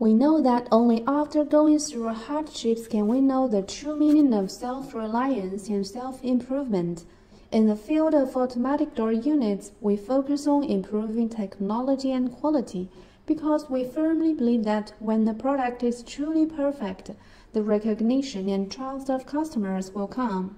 We know that only after going through hardships can we know the true meaning of self-reliance and self-improvement. In the field of automatic door units, we focus on improving technology and quality because we firmly believe that when the product is truly perfect, the recognition and trust of customers will come.